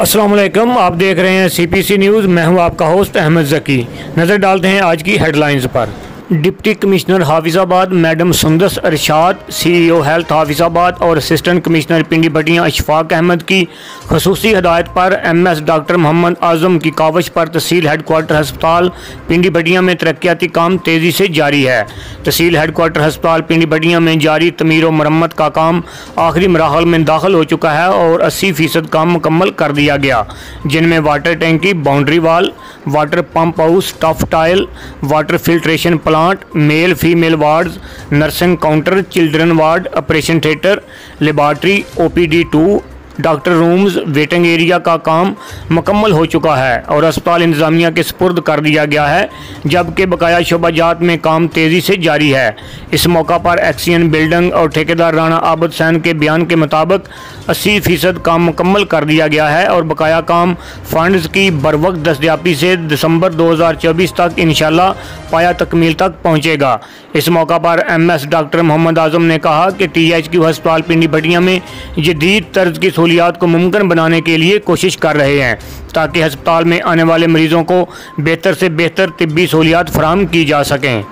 السلام علیکم، آپ دیکھ رہے ہیں سی پی سی نیوز، میں ہوں آپ کا ہوسٹ احمد زکی۔ نظر ڈالتے ہیں آج کی ہیڈ لائنز پر۔ Deputy commissioner Hafizabad madam سندس ارشاد، سی ای او ہیلتھ حافظ آباد اور اسسٹنٹ کمشنر پنڈی بٹیاں اشفاق احمد کی خصوصی ہدایت پر M S doctor Muhammad Azam کی کاوش پر تحصیل ہیڈ کوارٹر ہسپتال پنڈی بٹیاں میں ترقیاتی کام تیزی سے جاری ہے۔ تحصیل ہیڈ کوارٹر ہسپتال پنڈی بٹیاں میں جاری تعمیر و مرمت کا کام آخری مراحل میں داخل ہو چکا ہے اور اسی فیصد کام مکمل کر دیا گیا۔ جن میں water ٹینکی، boundary wall, water pump house, tuff tile, water filtration plant plant male female wards nursing counter children ward operation theatre laboratory O P D two doctor rooms waiting area کا کام مکمل ہو چکا ہے اور اسپتال انتظامیہ کے سپرد کر دیا گیا ہے، جبکہ بقایا شعبہ جات میں کام تیزی سے جاری ہے۔ اس موقع پر ایکسین بلڈنگ اور ٹھیکیدار رانا عابد سین کے بیان کے مطابق اسی فیصد کام مکمل کر دیا گیا ہے اور بقایا کام فنڈز کی بروقت دستیابی سے دسمبر دو ہزار چوبیس تک انشاءاللہ پایا تکمیل تک پہنچے گا۔ اس موقع پر M S doctor Muhammad Azam نے کہا کہ ٹی ایچ کیو ہسپتال پنڈی بٹیاں میں جدید طرز کی سہولیات کو ممکن بنانے کے لیے کوشش کر رہے ہیں، تاکہ ہسپتال میں آنے والے مریضوں کو بہتر سے بہتر طبی سہولیات فراہم کی جا سکیں۔